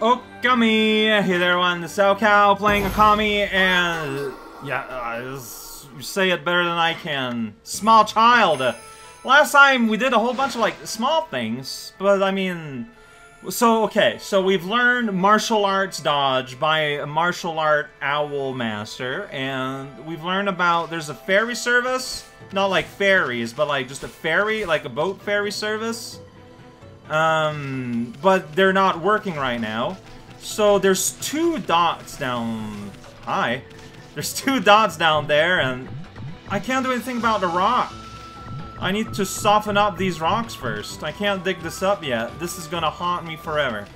Okami! Hey there everyone, the raocow playing Okami and... Yeah, uh, you say it better than I can. Small child! Last time we did a whole bunch of like small things, but I mean... So, okay, so we've learned martial arts dodge by a martial art owl master, and we've learned about there's a ferry service, not like ferries, but like just a ferry, like a boat ferry service um, but they're not working right now. So there's two dots down... Hi. There's two dots down there, and I can't do anything about the rock. I need to soften up these rocks first. I can't dig this up yet. This is gonna haunt me forever.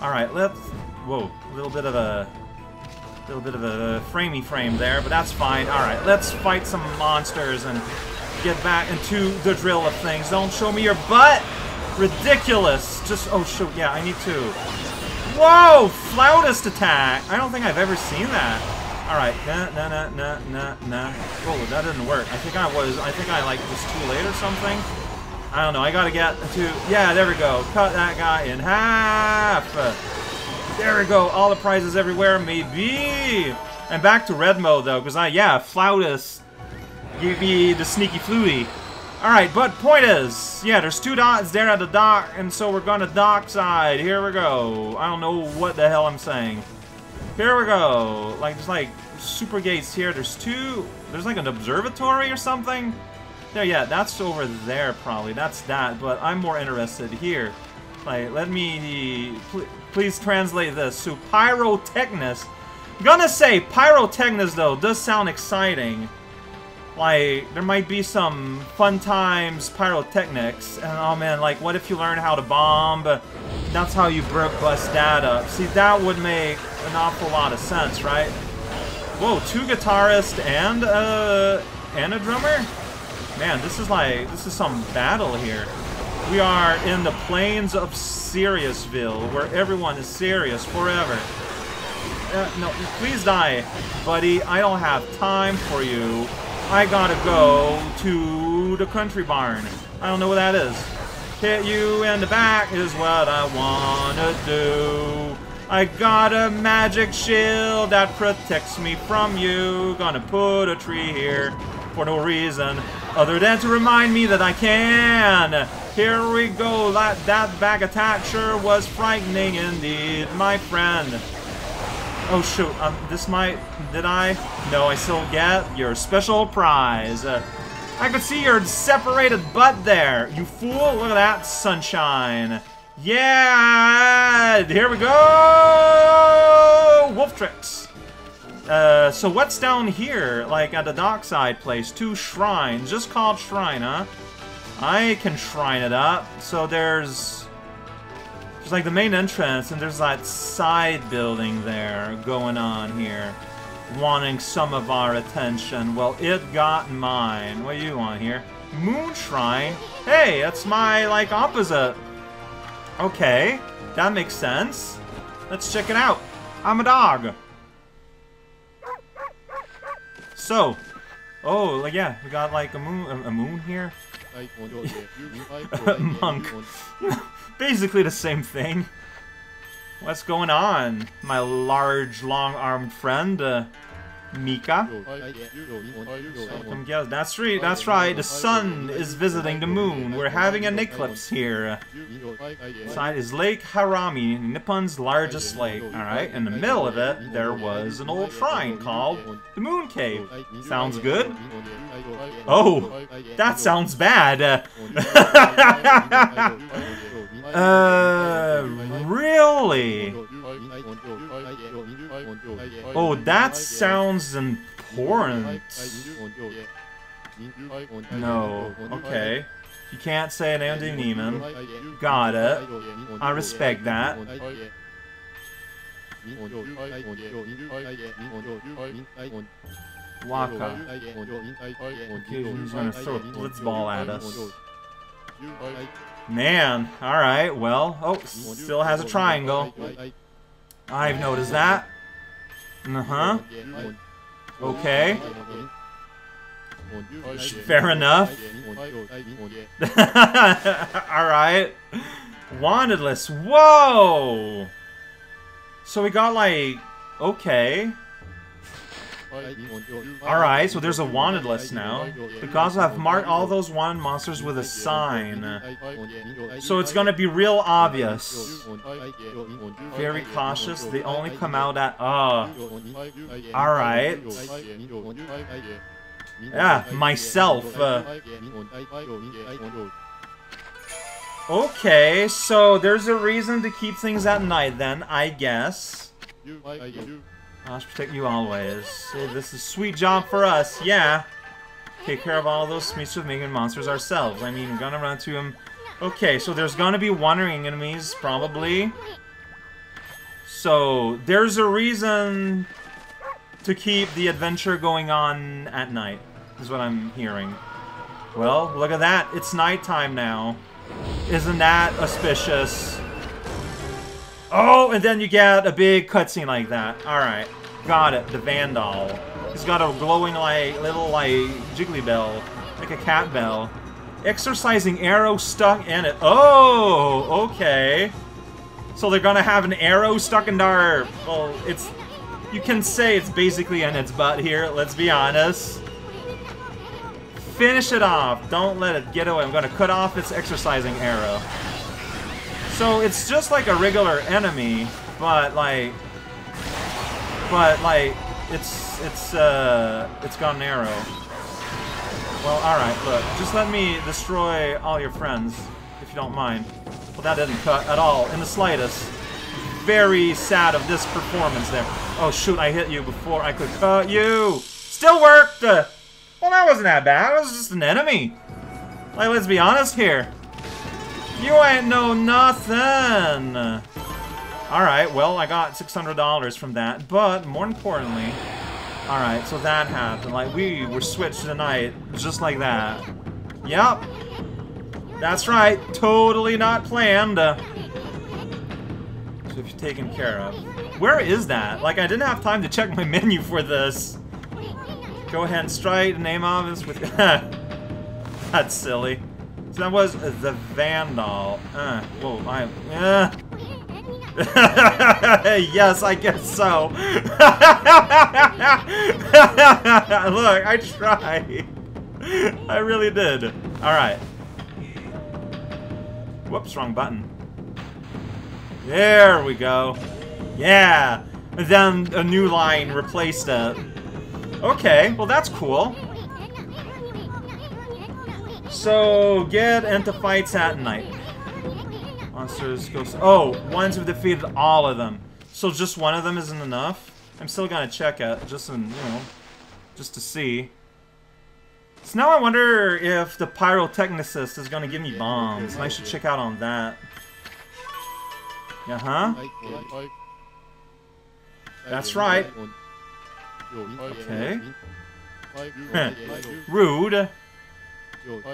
Alright, let's... Whoa, a little bit of a... little bit of a framey frame there, but that's fine. Alright, let's fight some monsters and get back into the drill of things. Don't show me your butt! Ridiculous! Just, oh shoot, yeah, I need to. Whoa! Flautist attack! I don't think I've ever seen that. Alright, nah, nah, nah, nah, nah, nah. Oh, that didn't work. I think I was, I think I, like, was too late or something. I don't know, I gotta get to, yeah, there we go. Cut that guy in half! There we go, all the prizes everywhere, maybe! And back to red mode, though, because I, yeah, Flautist, give me the sneaky fluty. Alright, but point is, yeah, there's two dots there at the dock, and so we're gonna dockside. Here we go. I don't know what the hell I'm saying. Here we go. Like, there's like super gates here. There's two, there's like an observatory or something. There, yeah, that's over there probably. That's that, but I'm more interested here. Like, let me, pl please translate this. So, pyrotechnist. Gonna say, pyrotechnist though, does sound exciting. Like, there might be some fun times pyrotechnics, and oh man, like, what if you learn how to bomb? That's how you bust data. See, that would make an awful lot of sense, right? Whoa, two guitarists and, uh, and a drummer? Man, this is like, this is some battle here. We are in the plains of Seriousville, where everyone is serious forever. Uh, no, please die, buddy. I don't have time for you. I gotta go to the country barn. I don't know what that is. Hit you in the back is what I wanna do. I got a magic shield that protects me from you. Gonna put a tree here for no reason other than to remind me that I can. Here we go. That, that back attack sure was frightening indeed, my friend. Oh shoot, um, this might... Did I? No, I still get your special prize. Uh, I could see your separated butt there. You fool, look at that sunshine. Yeah! Here we go! Wolf tricks. Uh, so what's down here, like at the dockside place? Two shrines, just called shrine, huh? I can shrine it up. So there's like the main entrance, and there's that side building there going on here. Wanting some of our attention. Well, it got mine. What do you want here? Moon Shrine? Hey, that's my, like, opposite. Okay, that makes sense. Let's check it out. I'm a dog. So, oh, like yeah, we got like a moon, a, a moon here. Monk. Basically the same thing. What's going on, my large, long-armed friend? Uh, Mika. That's right, that's right. The sun is visiting the moon. We're having an eclipse here. Side is Lake Harami, Nippon's largest lake. Alright, in the middle of it, there was an old shrine called the Moon Cave. Sounds good? Oh, that sounds bad. uh, really? Oh, that sounds important. No, okay. You can't say an Andy Neiman. Got it. I respect that. Waka. He's gonna throw a blitzball at us. Man, alright, well, oh, still has a triangle. I've noticed that. Uh-huh. Okay. Fair enough. Alright. Wanted list. Whoa! So we got like... Okay. Alright, so there's a wanted list now. The gods have marked all those wanted monsters with a sign. So it's gonna be real obvious. Very cautious, they only come out at... Uh, Alright. Yeah, myself. Uh, okay, so there's a reason to keep things at night then, I guess. I'll protect you always. This is a sweet job for us, yeah. Take care of all those Smeets with making monsters ourselves. I mean, we're gonna run to him. Okay, so there's gonna be wandering enemies, probably. So, there's a reason to keep the adventure going on at night, is what I'm hearing. Well, look at that. It's nighttime now. Isn't that auspicious? Oh, and then you get a big cutscene like that. Alright. Got it. The Vandal. He's got a glowing, like, little, like, jiggly bell. Like a cat bell. Exercising arrow stuck in it. Oh, okay. So they're gonna have an arrow stuck in their... Well, it's... You can say it's basically in its butt here, let's be honest. Finish it off. Don't let it get away. I'm gonna cut off its exercising arrow. So it's just like a regular enemy, but like, but like, it's it's uh it's gone narrow. Well, all right, look, just let me destroy all your friends, if you don't mind. Well, that didn't cut at all, in the slightest. Very sad of this performance there. Oh shoot, I hit you before I could cut you. Still worked. Well, that wasn't that bad. It was just an enemy. Like, let's be honest here. You ain't know nothing! Alright, well, I got $600 from that, but more importantly... Alright, so that happened. Like, we were switched tonight, just like that. Yep. That's right, totally not planned. So if you're taken care of. Where is that? Like, I didn't have time to check my menu for this. Go ahead and strike the name of this with... That's silly. So that was the Vandal. Uh, whoa, I... Uh. yes, I guess so. Look, I tried. I really did. Alright. Whoops, wrong button. There we go. Yeah! And then a new line replaced it. Okay, well that's cool. So, get into fights at night. Monsters go... Oh, once we've defeated all of them. So just one of them isn't enough? I'm still gonna check it, just in, you know, just to see. So now I wonder if the Pyrotechnicist is gonna give me bombs. I should check out on that. Uh-huh. That's right. Okay. Rude.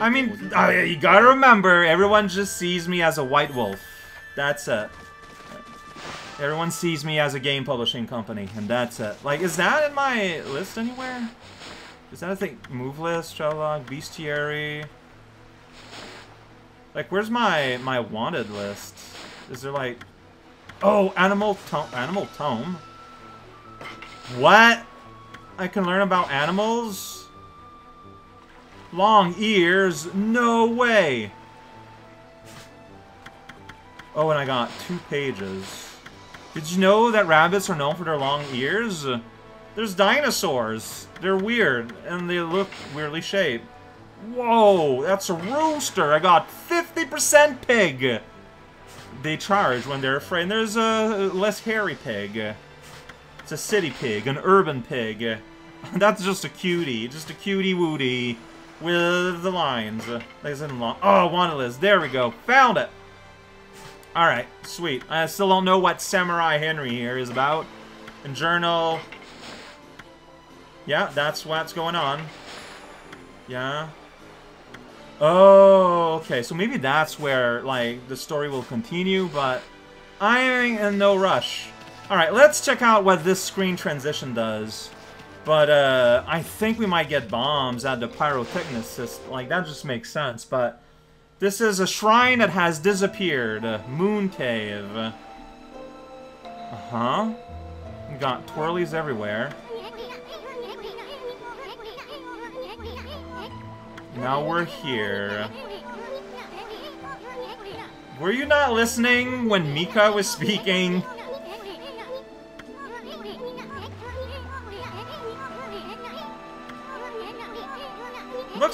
I mean, uh, you gotta remember, everyone just sees me as a white wolf. That's it. Everyone sees me as a game publishing company, and that's it. Like, is that in my list anywhere? Is that a thing? Move list, Sherlock, Bestiary? Like, where's my my wanted list? Is there like... Oh, Animal Tome. Animal Tome? What? I can learn about animals? Long ears? No way! Oh, and I got two pages. Did you know that rabbits are known for their long ears? There's dinosaurs. They're weird, and they look weirdly shaped. Whoa, that's a rooster. I got 50% pig. They charge when they're afraid. And There's a less hairy pig. It's a city pig, an urban pig. That's just a cutie, just a cutie wootie with the lines. Uh, in long. Oh, wanted list. There we go. Found it. All right, sweet. I still don't know what Samurai Henry here is about. And journal. Yeah, that's what's going on. Yeah. Oh, okay. So maybe that's where, like, the story will continue, but I'm in no rush. Alright, let's check out what this screen transition does. But uh, I think we might get bombs at the pyrotechnicist. Like, that just makes sense. But this is a shrine that has disappeared. Moon Cave. Uh-huh. Got twirlies everywhere. Now we're here. Were you not listening when Mika was speaking?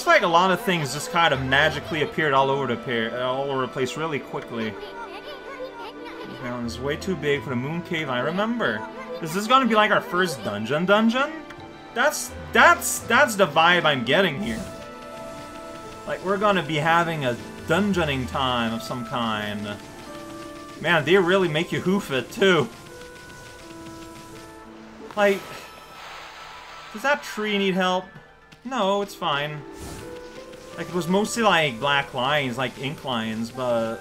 Looks like a lot of things just kind of magically appeared all over the all over the place really quickly. This mountain is way too big for the moon cave I remember. Is this gonna be like our first dungeon dungeon? That's that's that's the vibe I'm getting here. Like we're gonna be having a dungeoning time of some kind. Man, they really make you hoof it too. Like, does that tree need help? No, it's fine. Like, it was mostly, like, black lines, like ink lines, but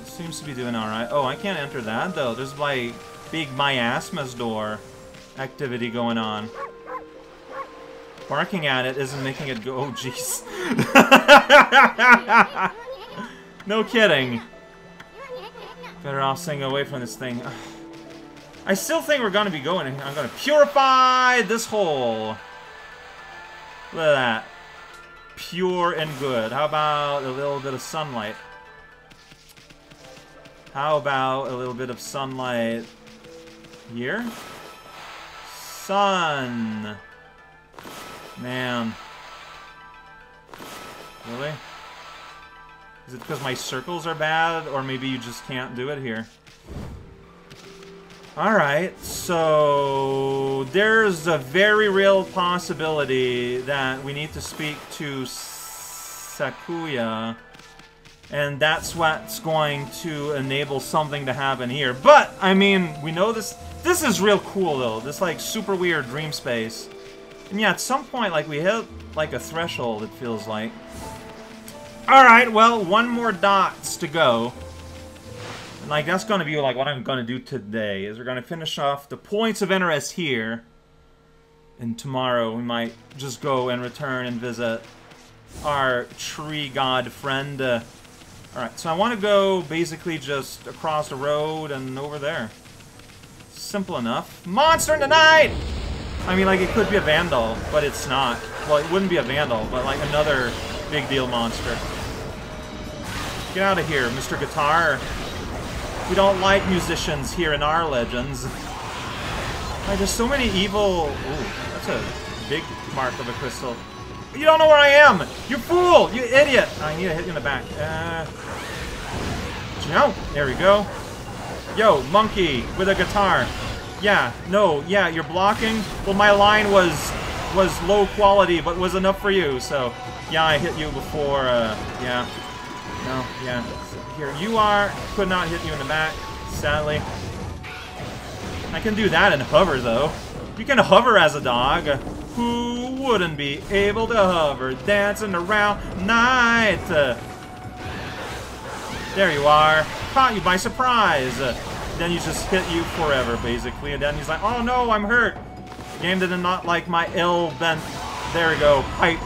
it seems to be doing alright. Oh, I can't enter that, though. There's, like, big miasmas door activity going on. Barking at it isn't making it go- oh, jeez. no kidding. Better off staying away from this thing. I still think we're gonna be going I'm gonna purify this hole. Look at that. Pure and good. How about a little bit of sunlight? How about a little bit of sunlight here? Sun. Man. Really? Is it because my circles are bad, or maybe you just can't do it here? Alright, so there's a very real possibility that we need to speak to Sakuya, and that's what's going to enable something to happen here. But, I mean, we know this... This is real cool, though. This, like, super weird dream space. And yeah, at some point, like, we hit, like, a threshold, it feels like. Alright, well, one more dots to go like, that's to be, like, what I'm to do today, is we're to finish off the points of interest here. And tomorrow we might just go and return and visit our tree god friend. Uh, Alright, so I want to go basically just across the road and over there. Simple enough. Monster night! I mean, like, it could be a Vandal, but it's not. Well, it wouldn't be a Vandal, but, like, another big deal monster. Get out of here, Mr. Guitar. We don't like musicians here in our legends. Like, there's so many evil... Ooh, that's a big mark of a crystal. You don't know where I am! You fool! You idiot! I need to hit you in the back. Uh, jump! There we go. Yo, monkey with a guitar. Yeah, no, yeah, you're blocking. Well, my line was was low quality, but was enough for you, so... Yeah, I hit you before, uh, yeah. No, yeah. Here you are. Could not hit you in the back, sadly. I can do that and hover, though. You can hover as a dog. Who wouldn't be able to hover, dancing around night? There you are. Caught you by surprise. Then you just hit you forever, basically. And then he's like, oh no, I'm hurt. Game did not like my ill bent. There we go. Pipe.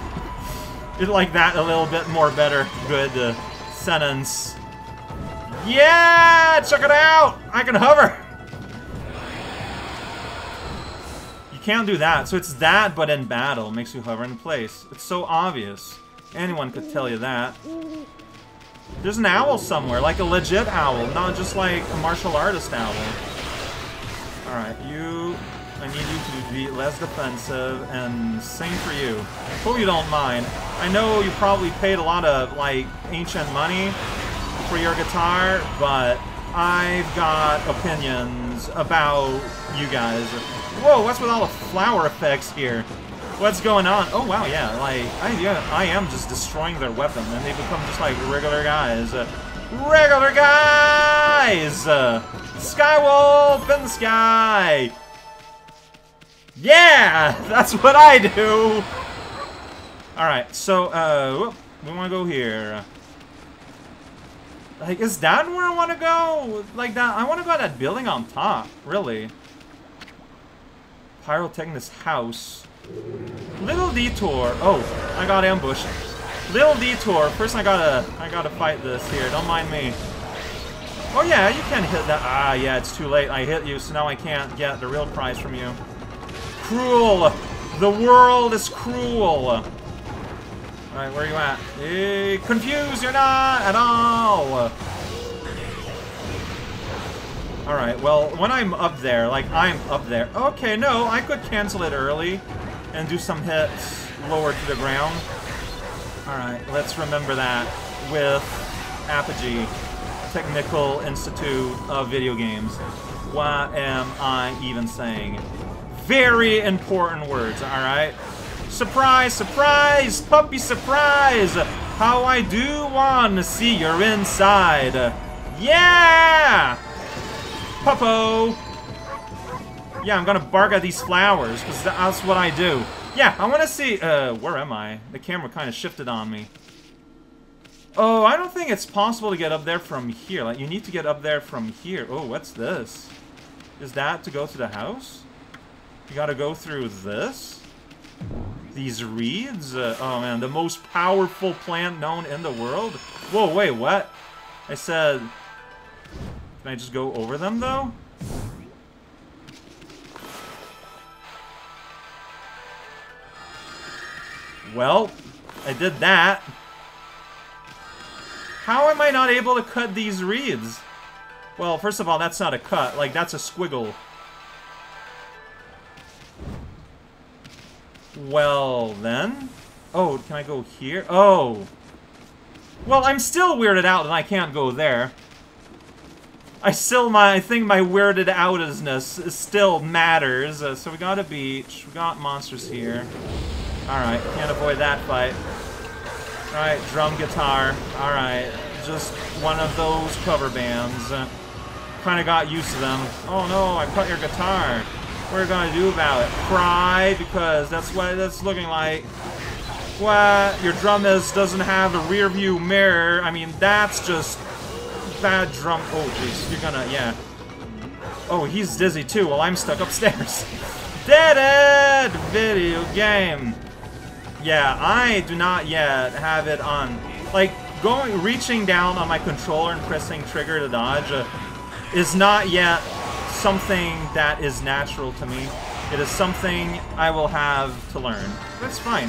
It like that a little bit more better. Good uh, sentence. Yeah! Check it out! I can hover! You can't do that. So it's that, but in battle. Makes you hover in place. It's so obvious. Anyone could tell you that. There's an owl somewhere, like a legit owl, not just like a martial artist owl. Alright, you... I need you to be less defensive, and same for you. Hope you don't mind. I know you probably paid a lot of, like, ancient money for your guitar, but I've got opinions about you guys. Whoa, what's with all the flower effects here? What's going on? Oh wow, yeah, like I yeah, I am just destroying their weapon, and they become just like regular guys. Regular guys! Uh, Skywolf in the sky! Yeah! That's what I do! Alright, so, uh, we want to go here. Like, is that where I want to go? Like that, I want to go that building on top, really. Pyrotechnist house. Little detour. Oh, I got ambushed. Little detour. First, I gotta, I gotta fight this here. Don't mind me. Oh yeah, you can hit that. Ah, yeah, it's too late. I hit you, so now I can't get the real prize from you. Cruel! The world is cruel! Alright, where are you at? Eh, confused, you're not at all! Alright, well, when I'm up there, like, I'm up there. Okay, no, I could cancel it early and do some hits lower to the ground. Alright, let's remember that with Apogee, Technical Institute of Video Games. What am I even saying? Very important words, alright? Surprise, surprise, puppy surprise! How I do want to see your inside. Yeah! Puppo! Yeah, I'm gonna bark at these flowers, because that's what I do. Yeah, I want to see... Uh, where am I? The camera kind of shifted on me. Oh, I don't think it's possible to get up there from here. Like, you need to get up there from here. Oh, what's this? Is that to go to the house? You gotta go through this? These reeds? Uh, oh, man, the most powerful plant known in the world? Whoa, wait, what? I said... Can I just go over them, though? Well, I did that. How am I not able to cut these reeds? Well, first of all, that's not a cut. Like, that's a squiggle. Well, then... Oh, can I go here? Oh. Well, I'm still weirded out and I can't go there. I still, my, I think my weirded outness still matters. Uh, so we got a beach, we got monsters here. Alright, can't avoid that fight. Alright, drum guitar. Alright, just one of those cover bands. Uh, kind of got used to them. Oh no, I cut your guitar. You gonna do about it? Cry? Because that's what it's looking like. What? Your drumist doesn't have a rear view mirror. I mean, that's just bad drum. Oh, jeez. You're gonna, yeah. Oh, he's dizzy too while I'm stuck upstairs. Dead Ed video game yeah, I do not yet have it on. Like, going, reaching down on my controller and pressing trigger to dodge uh, is not yet something that is natural to me. It is something I will have to learn. That's fine.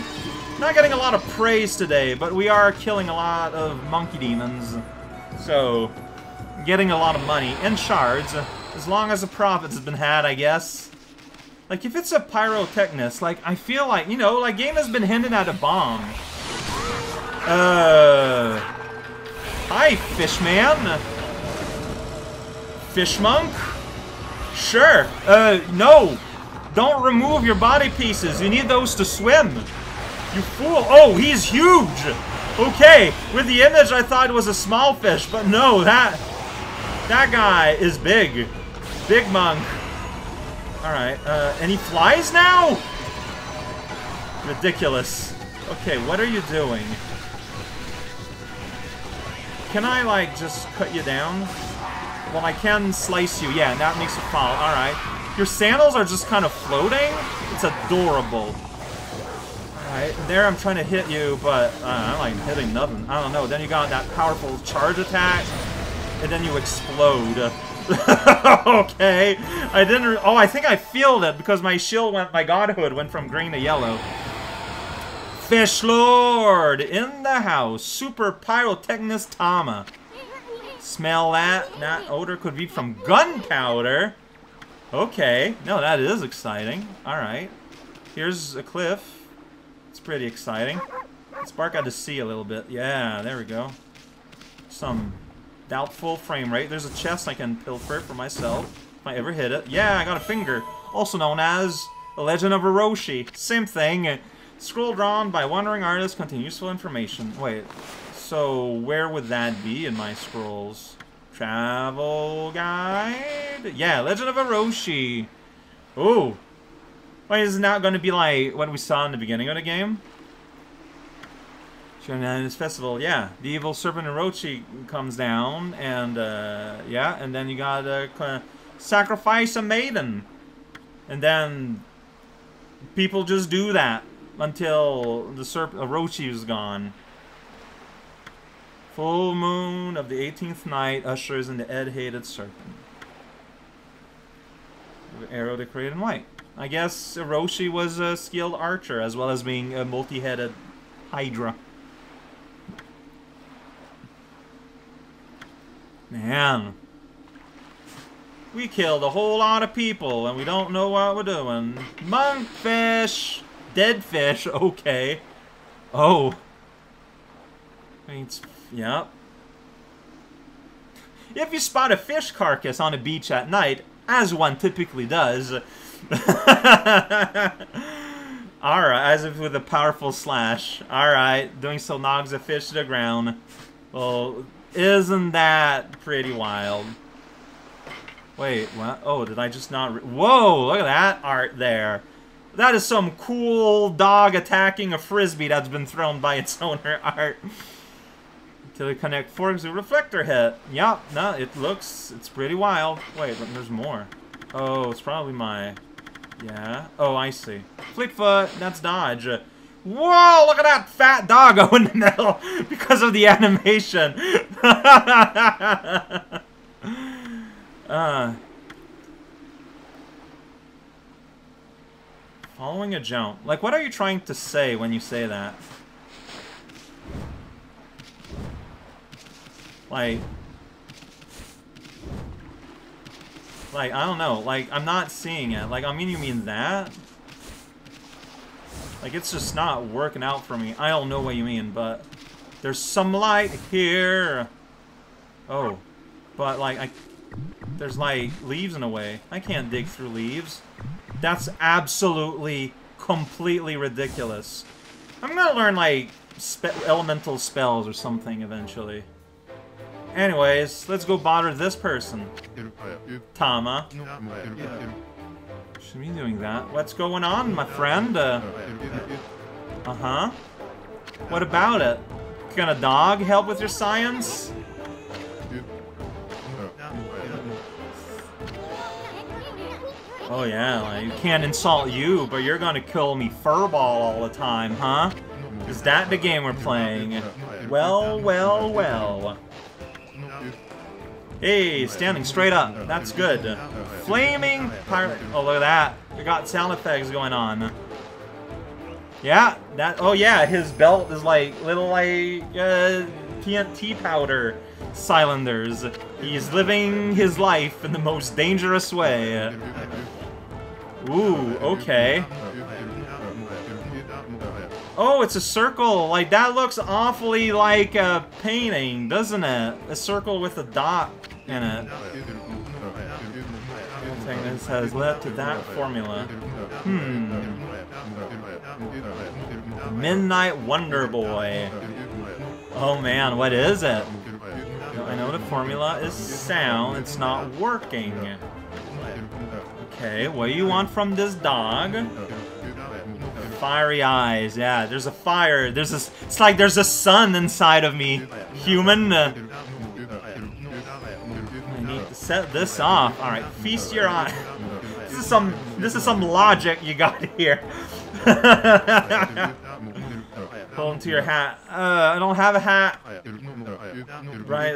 Not getting a lot of praise today, but we are killing a lot of monkey demons. So, getting a lot of money in shards, as long as the profits has been had, I guess. Like, if it's a pyrotechnist, like, I feel like, you know, like, game has been hinting at a bomb. Uh... Hi, Fishman. Fishmonk? Sure. Uh, no. Don't remove your body pieces. You need those to swim. You fool. Oh, he's huge. Okay, with the image I thought it was a small fish, but no, that... That guy is big. Big monk. Alright, uh, and he flies now? Ridiculous. Okay, what are you doing? Can I, like, just cut you down? Well, I can slice you. Yeah, that makes you fall. Alright. Your sandals are just kind of floating? It's adorable. Alright, there I'm trying to hit you, but uh, I'm, like, hitting nothing. I don't know. Then you got that powerful charge attack, and then you explode. okay. I didn't... Oh, I think I feel it because my shield went... My godhood went from green to yellow. Fish Lord in the house. Super Pyrotechnist Tama. Smell that? That odor could be from gunpowder. Okay. No, that is exciting. Alright. Here's a cliff. It's pretty exciting. Let's bark out to sea a little bit. Yeah, there we go. Some Doubtful frame rate. There's a chest I can pilfer for myself. If I ever hit it. Yeah, I got a finger. Also known as The Legend of Orochi. Same thing. Scroll drawn by wandering artists contain useful information. Wait, so where would that be in my scrolls? Travel guide? Yeah, Legend of Orochi. Ooh. Why is it not going to be like what we saw in the beginning of the game? this festival, yeah. The evil serpent Orochi comes down, and uh, yeah, and then you gotta uh, sacrifice a maiden. And then people just do that until the serpent Orochi is gone. Full moon of the 18th night ushers in the Ed-hated serpent. Arrow decorated in white. I guess Orochi was a skilled archer as well as being a multi-headed Hydra. Man. We killed a whole lot of people and we don't know what we're doing. Monkfish! Dead fish, okay. Oh. It's, yep. If you spot a fish carcass on a beach at night, as one typically does, Alright, as if with a powerful slash. Alright, doing so knocks a fish to the ground. Well, isn't that pretty wild? Wait, what? Oh, did I just not... Whoa, look at that art there. That is some cool dog attacking a frisbee that's been thrown by its owner art. To connect forks with reflector hit. Yep, no, it looks... It's pretty wild. Wait, there's more. Oh, it's probably my... Yeah. Oh, I see. Fleetfoot, that's dodge. Whoa, look at that fat doggo in the middle because of the animation. uh, following a jump. Like, what are you trying to say when you say that? Like, Like, I don't know. Like, I'm not seeing it. Like, I mean, you mean that? Like, it's just not working out for me. I don't know what you mean, but... There's some light here! Oh. But, like, I... There's, like, leaves in a way. I can't dig through leaves. That's absolutely, completely ridiculous. I'm gonna learn, like, spe elemental spells or something eventually. Anyways, let's go bother this person. Tama. Should be doing that. What's going on, my friend? Uh, uh-huh. What about it? Can a dog help with your science? Oh yeah, like, can't insult you, but you're gonna kill me furball all the time, huh? Is that the game we're playing? Well, well, well. Hey, standing straight up. That's good. Flaming pirate. Oh, look at that. We got sound effects going on. Yeah, that. Oh, yeah, his belt is like little, like, uh, TNT powder cylinders. He's living his life in the most dangerous way. Ooh, okay. Oh, it's a circle. Like, that looks awfully like a painting, doesn't it? A circle with a dot in it. This has led to that formula. Hmm. Midnight Wonder Boy. Oh man, what is it? I know the formula is sound. It's not working. Okay, what do you want from this dog? Fiery eyes, yeah, there's a fire, there's this. it's like there's a sun inside of me, human. Uh, I need to set this off. Alright, feast your eye. this is some, this is some logic you got here. Pull into your hat. Uh, I don't have a hat. Right,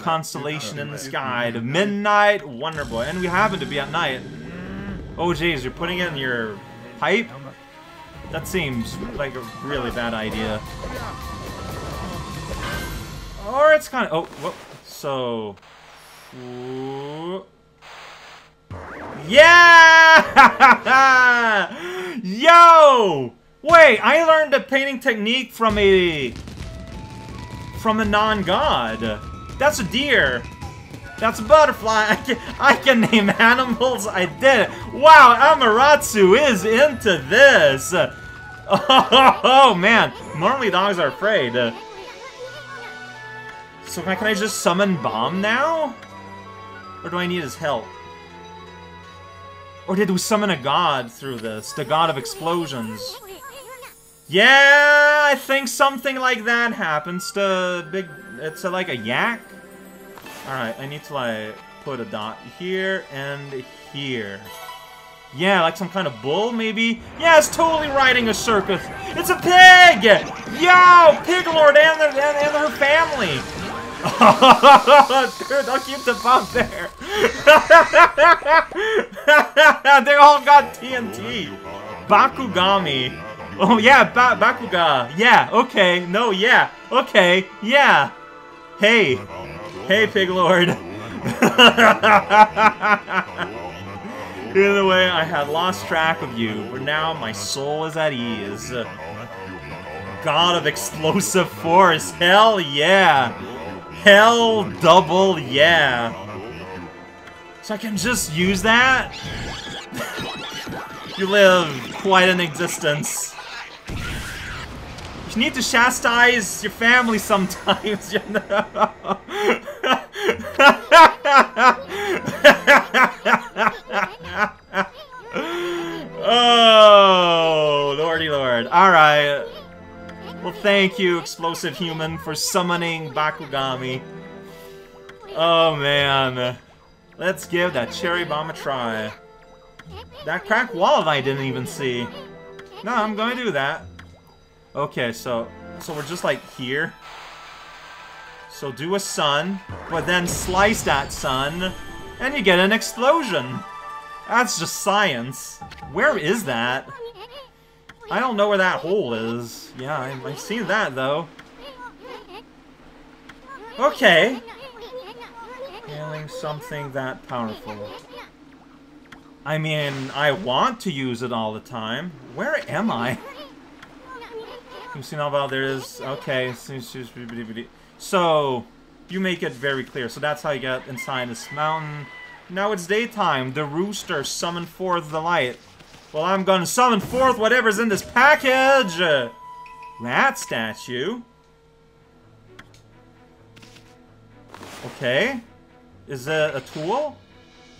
constellation in the sky. The Midnight Wonder Boy. And we happen to be at night. Oh, jeez, you're putting it in your pipe? That seems like a really bad idea. Or it's kind of... Oh, whoop. So... Yeah! Yo! Wait, I learned a painting technique from a... From a non-god. That's a deer. That's a butterfly. I can, I can name animals. I did it. Wow, Amaterasu is into this. Oh, oh man. Normally dogs are afraid. So can I, can I just summon Bomb now? Or do I need his help? Or did we summon a god through this? The god of explosions. Yeah, I think something like that happens to big... It's a, like a yak? Alright, I need to like put a dot here and here. Yeah, like some kind of bull, maybe? Yeah, it's totally riding a circus. It's a pig! Yo! Pig Lord and, their, and, and her family! Dude, I'll keep the bomb there. they all got TNT. Bakugami. Oh yeah, ba Bakuga. Yeah, okay. No, yeah. Okay, yeah. Hey. Hey, Pig Lord. Either way, I had lost track of you, but now my soul is at ease. God of explosive force, hell yeah! Hell double yeah! So I can just use that? you live quite an existence. You need to chastise your family sometimes, you know? oh, lordy lord. Alright. Well, thank you, Explosive Human, for summoning Bakugami. Oh, man. Let's give that cherry bomb a try. That cracked wall I didn't even see. No, I'm going to do that. Okay, so so we're just like here. So do a sun, but then slice that sun, and you get an explosion. That's just science. Where is that? I don't know where that hole is. Yeah, I've seen that, though. Okay. Feeling something that powerful. I mean, I want to use it all the time. Where am I? There is... Okay. So, you make it very clear. So that's how you get inside this mountain. Now it's daytime. The rooster summoned forth the light. Well, I'm gonna summon forth whatever's in this package! That statue. Okay. Is it a tool?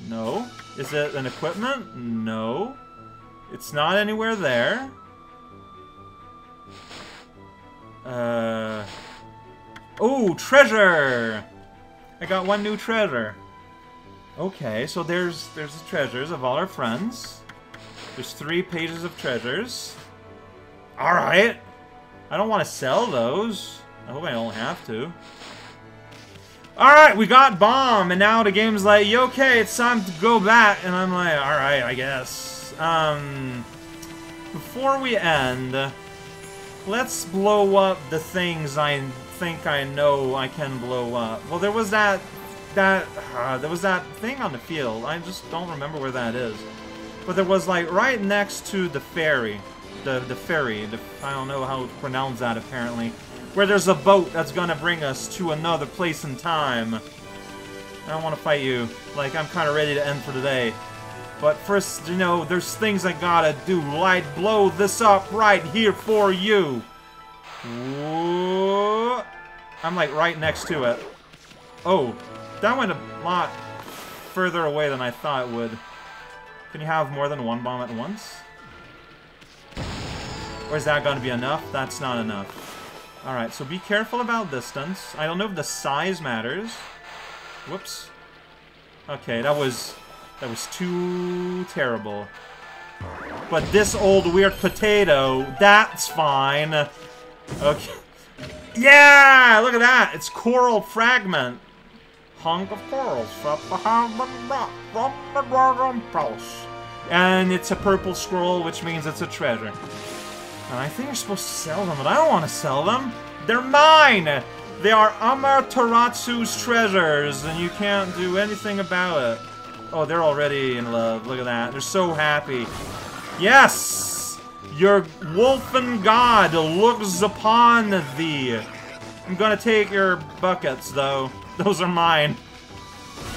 No. Is it an equipment? No. It's not anywhere there. Uh... Oh, treasure! I got one new treasure. Okay, so there's there's the treasures of all our friends. There's three pages of treasures. Alright! I don't want to sell those. I hope I don't have to. Alright, we got Bomb, and now the game's like, okay, it's time to go back. And I'm like, alright, I guess. Um, before we end, let's blow up the things I think I know I can blow up. Well, there was that that uh, there was that thing on the field. I just don't remember where that is. But there was like right next to the ferry, the the ferry. The, I don't know how to pronounce that apparently. Where there's a boat that's gonna bring us to another place in time. I don't want to fight you. Like I'm kind of ready to end for today. But first, you know, there's things I gotta do. Light blow this up right here for you. I'm like right next to it. Oh, that went a lot further away than I thought it would. Can you have more than one bomb at once? Or is that to be enough? That's not enough. Alright, so be careful about distance. I don't know if the size matters. Whoops. Okay, that was... That was too terrible. But this old weird potato, that's fine. Okay. Yeah! Look at that! It's coral fragment. Hunk of corals And it's a purple scroll, which means it's a treasure. And I think you're supposed to sell them, but I don't want to sell them. They're mine! They are Amaterasu's treasures, and you can't do anything about it. Oh, they're already in love. Look at that. They're so happy. Yes! Your wolfen god looks upon thee. I'm gonna take your buckets, though. Those are mine.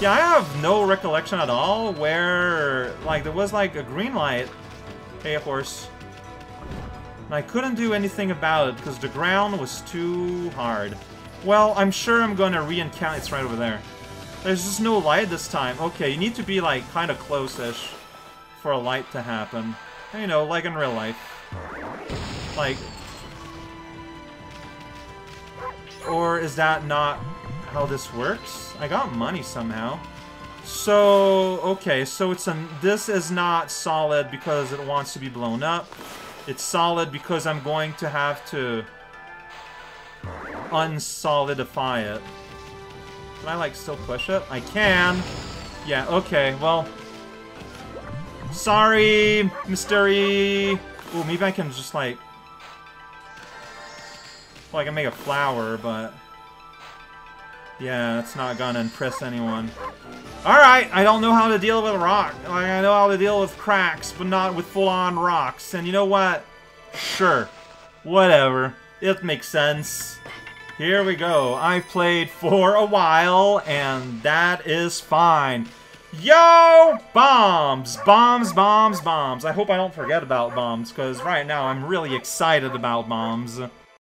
Yeah, I have no recollection at all where, like, there was, like, a green light. Hey, horse. And I couldn't do anything about it because the ground was too hard. Well, I'm sure I'm gonna re-encounter- it's right over there. There's just no light this time. Okay, you need to be, like, kind of close-ish for a light to happen. You know, like in real life. Like... Or is that not how this works? I got money somehow. So, okay, so it's a, this is not solid because it wants to be blown up. It's solid because I'm going to have to unsolidify it. Can I, like, still push it? I can. Yeah, okay, well... Sorry, mystery. Ooh, maybe I can just, like... Well, I can make a flower, but... Yeah, it's not gonna impress anyone. Alright, I don't know how to deal with rock. Like, I know how to deal with cracks, but not with full-on rocks. And you know what? Sure. Whatever. It makes sense. Here we go. I've played for a while, and that is fine. Yo! Bombs! Bombs, bombs, bombs. I hope I don't forget about bombs, because right now I'm really excited about bombs.